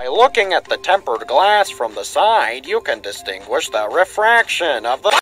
By looking at the tempered glass from the side, you can distinguish the refraction of the